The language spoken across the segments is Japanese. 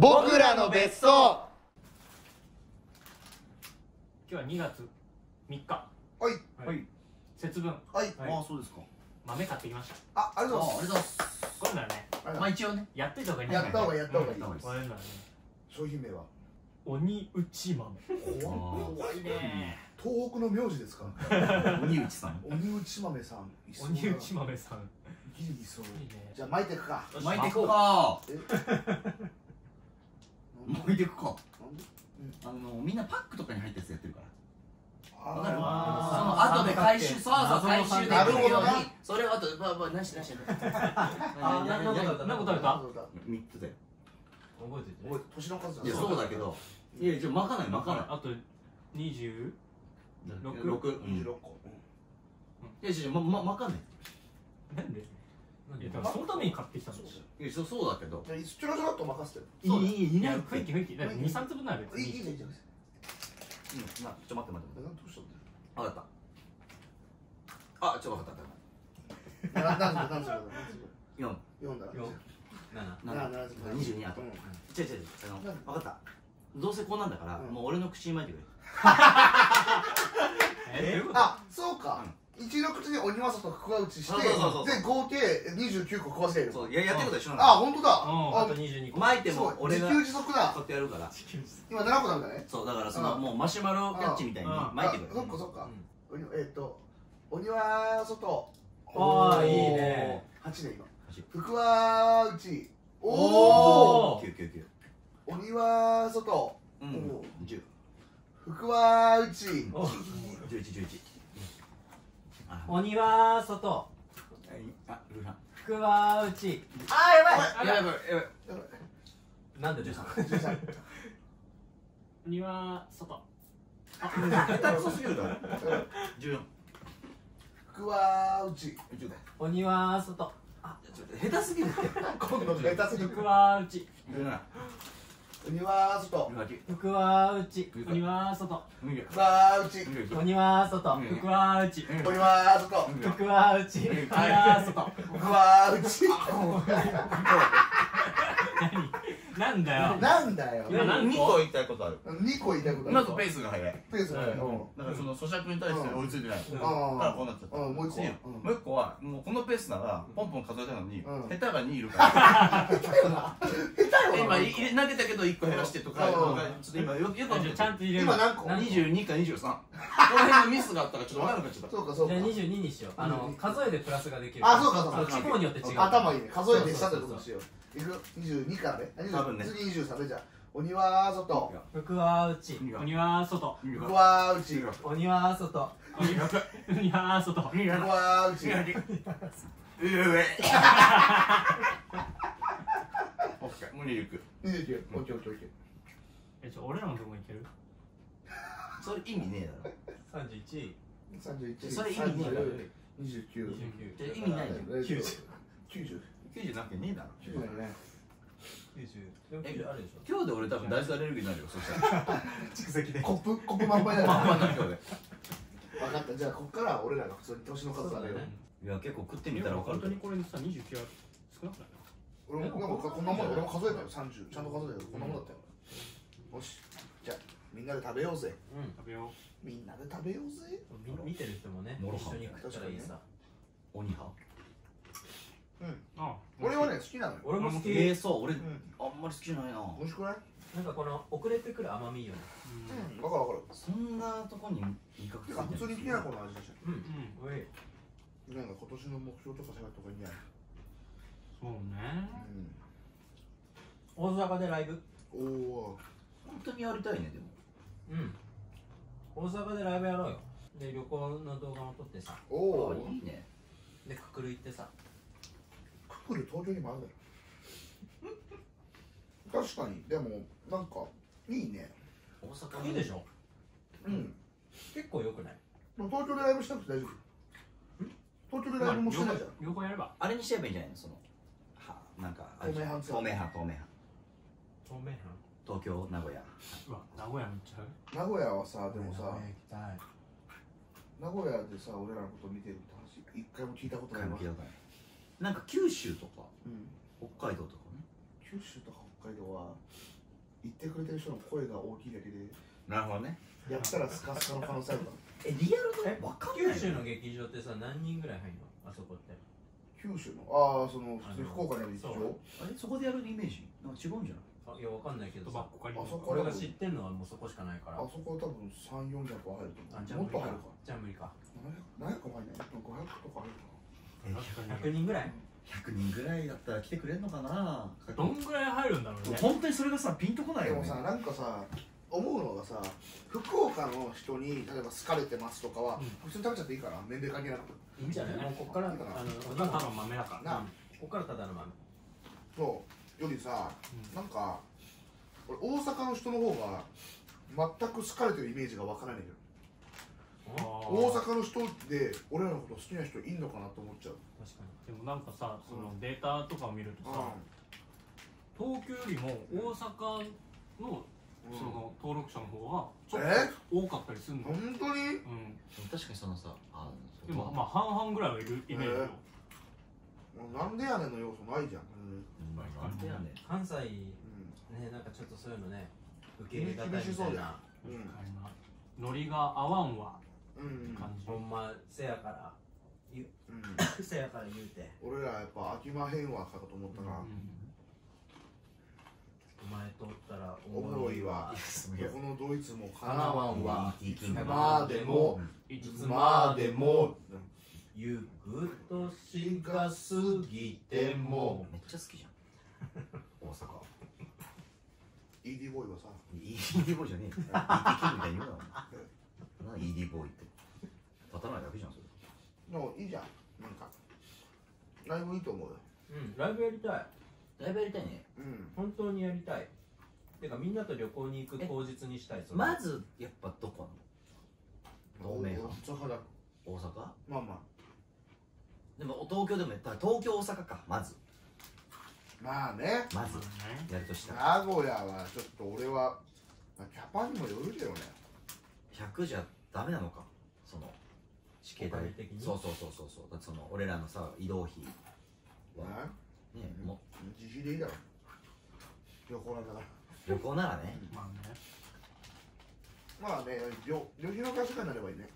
僕らの別荘。今日は2月3日。はい。はい。節分。はい。はい。ああそうですか。豆買ってきました。あありがとうございありがとうございます。こういうのはねますまあ一応ね。やっといた方がいいやった方がいいやった方がいい。こういうのはね。商品名は？鬼打ち豆。怖いね。東北の名字ですか鬼内さん。鬼内豆さん鬼打ち豆さん。ギリいそう。じゃあ巻いていくか。巻いてくか。え？巻いてくか。なん。であのみんなパックとかに入ったやつやってるから。わかるあその後で回収そうそう回収できなるるように。それをあとまあまあなしなし あななんかなんか食べた三つで覚えてておい年の数だいやそうだけどいやじゃ巻かない巻かないあと20六六六うんい26個や違うまま巻かないなんでいやだからそのために買ってきたんですよ。いやそうそうだけど。じゃあちょろちょろっと任せていいいいいいやない雰囲気雰囲気だって23粒なら別にいいいいじゃんいいじゃん。うんまあちょ待って待って。えなんどうしたん分かった。あちょ分かった何何それ四読んだ。二十二あと。うん。違う違う分か。った。どうせこうなんだからうん。もう俺の口に巻いてくれ。あそうか一の口に鬼政と福は内してそうそうそうそう。で合計29個食わせる。そうややってること一緒なあの本当だ。うんああと22個。巻いても俺が自給自足だ。取ってやるから。今7個なんだね。そうだからそのうん。もうマシュマロキャッチみたいにうん。巻いてくれあそっかそっか。鬼えっと鬼は外。あーいいね。8年今。八。福は内。おおおー。九九九。鬼は外。うん。お十。福は内。お十一十一。あ鬼は外あルーハン福は内。あーやばい。やばいやばいやばい。なんでですか13鬼は外。下手くそすぎるだろ。十四。福は内。十だ。鬼は外。ちょっと下手すぎるって。今度ベタすぎる福は内。十七鬼は外。福は内。鬼は外。福は内。鬼は外。うん福は内。鬼は外。福は内。鬼は外。福は内。何？なんだよ。なんだよ。二個言いたいことある。2個言いたいことある。まずペースが速い。ペースがねうん。だからその咀嚼に対して追いついてない。うん。だからこうなっちゃった。うん。もう一個しうんもう一個はもうこのペースならポンポン数えたのにうん。下手が2いるから。下手よな今い投げたけど1個減らしてとかうん。ちょっと今よくちゃんと入れる。今何個？22か23この辺のミスがあったらちょっと分からなくなっちゃった。じゃあそうか。そうか22にしよう。あの数えでプラスができるあそうかそうか。地方によって違う頭いいね数えてしたってことにしよう22からね。多分ね。次23でじゃあ。鬼は外。福は内。鬼は外。福は内。鬼は外。鬼は外。福は内。うえ。オッケー無理いく。29オッケーオッケーオッケー。えちょ俺らのとこいける？それ意味ねえだろ。31 31それ意味ねえだろ。29 29じゃあ意味ないじゃん。90 90 90なわけねえだろ。90だよね。90でも90あるでしょ今日で俺多分大豆アレルギーになるよそしたら蓄積で。コップ コップ満杯だよまあまあな今日で分かった。じゃあこっから俺らが普通に年の数だね。いや結構食ってみたら分かる本当にこれさ29は少なくない？俺もなんかこんなもん俺も数えたよ。30ちゃんと数えたよ。こんなもんだったよ。よし。じゃあみんなで食べようぜ。うん。食べよみんなで食べようぜ。うみ見てる人もねモロハ一緒に食ったらいいさ。鬼派？あ俺はね好きなのよ。俺も好き。ええそう。俺うん。あんまり好きじゃないな。美味しくない？なんかこの遅れてくる甘みいいよね。うん。分かる分かる。そんなとこに味覚てか普通にきな粉の味だしうん。うん。おいなんか今年の目標とか喋った方がいいんじゃないそうね。うん。大阪でライブ？おお本当にやりたいねでも。うん。大阪でライブやろうよ。で旅行の動画も撮ってさ。おおあいいね。でククル行ってさククル東京にもあるだよ確かに。でもなんかいいね。大阪いいでしょ。うん。結構よくない？東京でライブしなくて大丈夫。東京でライブもしてないじゃん。両方やれば。あれにしちゃえばいいんじゃない？のそのはなんか透明版透明版透明版透明版東京名古屋。うわ名古屋めっちゃ名古屋はさでもさ名古屋行きたい。名古屋でさ俺らのこと見てるって話一回も聞いたことないわなんか九州とかうん。北海道とかね。九州とか北海道は言ってくれてる人の声が大きいだけでなるほどね。やったらスカスカの可能性あるからえリアルでわかんない九州の劇場ってさ何人ぐらい入るの？あそこって。九州の？ああその普通に福岡にある劇場？そう。あれそこでやるイメージ？なんか違うんじゃない？あいやわかんないけどさあそこ俺が知ってんのはもうそこしかないから。あそこは多分3400は入るとあじゃあ無理か。思うもっと入るか。じゃあ無理か。700も入んない。500とか入るかえ確か100人ぐらい？100人ぐらいだったら来てくれるのかな？にどんぐらい入るんだろうね。本当にそれがさピンとこなよね。でもさなんかさ思うのがさ福岡の人に例えば好かれてますとかは、普通に食べちゃっていいから年齢関係なくいいんじゃない？もうこっからあのただの豆だからなこっからただの豆。そう。よりさ、うん。なんか俺大阪の人の方が全く好かれてるイメージがわからないけど大阪の人で俺らのこと好きな人いんのかなと思っちゃう。確かでもなんかさそのデータとかを見るとさあ東京よりも大阪のうんその登録者の方がちょっえと多かったりするの。本当に？うん。確かにそのさあでもまあ半々ぐらいはいるイメージよ。なんでやねんの要素ないじゃん、うん。なんでやねん。関西ねなんかちょっとそういうのね受け入れがたいみたいな。うん。ノリが合わんわうん。感じほんませやから言ううん、せやから言うて。俺らやっぱ飽きまへんわかと思ったから、お前とおったらおもろいわ。このドイツもかな叶わんわ。いつまでも。いつまでも。ゆく年が過ぎても。めっちゃ好きじゃん。大阪。ED ボーイはさ。ED ボーイじゃねえよ。ED キングみたいに言うななん ED ボーイって。立たないだけじゃんそれ。でもいいじゃんなんか。ライブいいと思うよ。うんライブやりたい。だいぶやりたいね。うん。本当にやりたい。てかみんなと旅行に行く口実にしたいまずやっぱどこなの？透明大派阪だ。大阪？まあまでも東京でもやっぱり東京大阪かまず。あまあね。まずやるとしたら。名古屋はちょっと俺はまあキャパにもよるけどね。100じゃダメなのか？その地形お金的に？そうそうそうそうそう。だってその俺らのさ移動費は。ねねも自費でいいだろ。旅行なんだから。旅行ならね。まあね。まあね旅旅費の貸しになればいいね。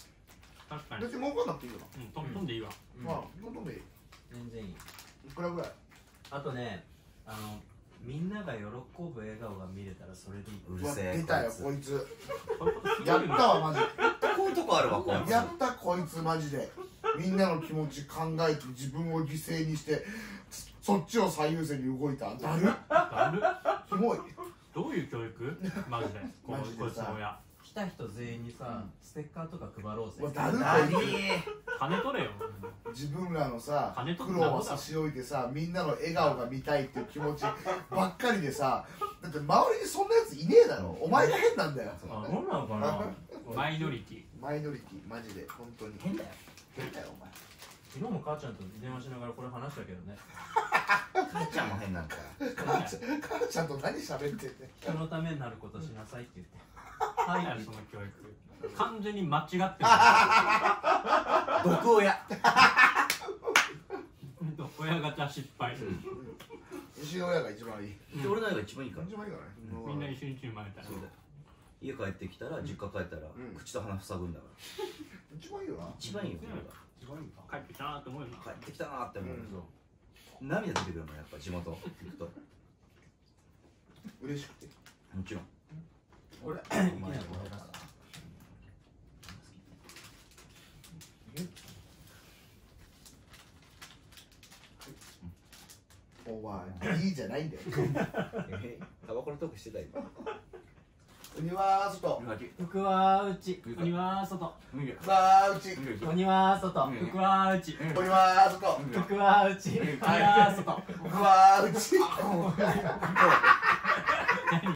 確かに。別に儲かんなくていいよな、うん飛ん飛んでいいわ。うん。まあどんでいい。全然いい。いくらぐらい？あとねあのみんなが喜ぶ笑顔が見れたらそれでいい。うるせえ出たよこいつ。こういうことすやったわマジつこういうとこあるわこいつやったこいつマジで。みんなの気持ち考えて自分を犠牲にしてそっちを最優先に動いた。だるだるキモい。どういう教育？マジで。こいつの親。来た人全員にさ、ステッカーとか配ろうぜ。だるい。ー金取れよ。つ自分らのさ金取苦労を差し置いてさみんなの笑顔が見たいっていう気持ちばっかりでさだって周りにそんなやついねえだろ。お前が変なんだよ。あそうなのかな マイノリティ。マイノリティマジで。本当に。変だよ。変だよお前。昨日も母ちゃんと電話しながらこれ話したけどね。母ちゃんも変なんだ母ちゃん。母ちゃんと何喋ってんね人のためになることしなさいって言って。何 やその教育。完全に間違ってる。毒親。親ガチャ失敗。牛親が一番いいで俺の絵が一番いいから一番いいからねみん。な一緒に生まれたらそうだよ家帰ってきたら実家帰ったらん。口と鼻塞ぐんだから。一番いいよな。一番いいよそれが。一番いいか帰ってきたなって思うよな。帰ってきたなって思ううん。涙出てくるもんやっぱ地元行くと。嬉しくて。もちろん。俺お前いきなり俺がさお前いいじゃないんだよ。えタバコのトークしてた今鬼は外。福は内。鬼は外。鬼は内。鬼は外。うん福は内。鬼は外。福は内。鬼は外。福は内